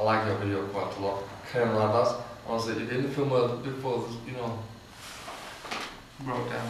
I like your video quite a lot. Ken Lavas. Honestly, you didn't film well before, you know, broke down.